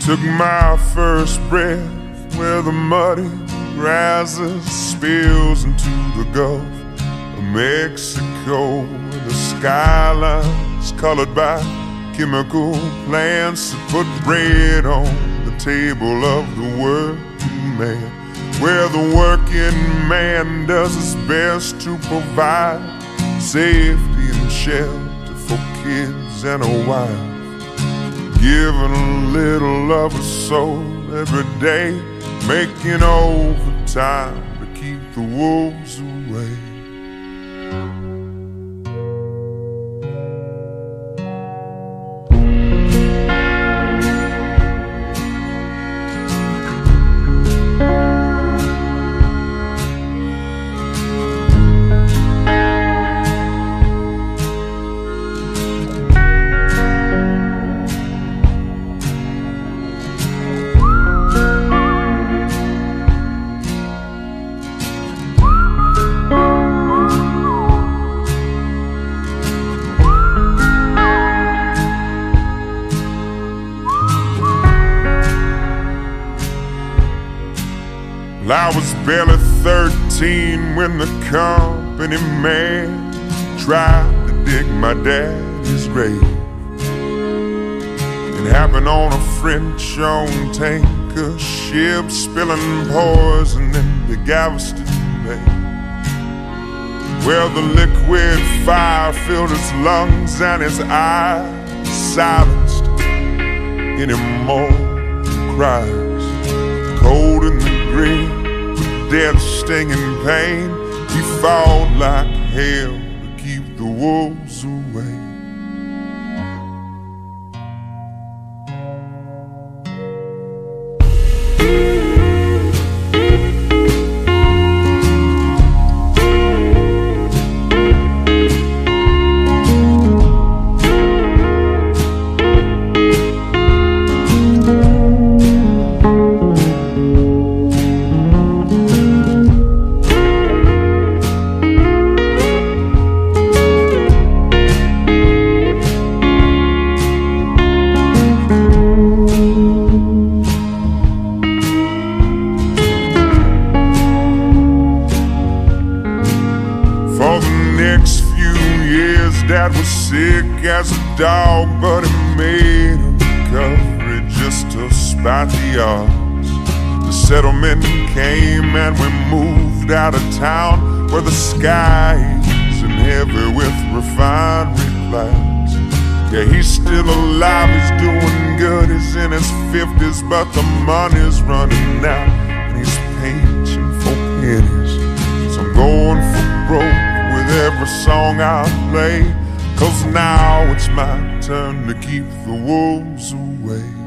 Took my first breath where the muddy Brazos, spills into the Gulf of Mexico. The skyline's colored by chemical plants that put bread on the table of the working man. Where the working man does his best to provide safety and shelter for kids and a wife. Giving a little of a soul every day, making overtime to keep the wolves away. Well, I was barely 13 when the company man tried to dig my daddy's grave. It happened on a French owned tanker ship, spilling poison into Galveston Bay. Where the liquid fire filled his lungs and his eyes silenced any more cries. Cold in the death stinging pain, he fought like hell to keep the wolves next few years, Dad was sick as a dog, but he made a recovery just to spite the odds. The settlement came and we moved out of town where the sky isn't heavy with refinery clouds. Yeah, he's still alive, he's doing good, he's in his 50s, but the money's running out and he's painting for pennies. So I'm going for broke every song I play. Cause now it's my turn to keep the wolves away.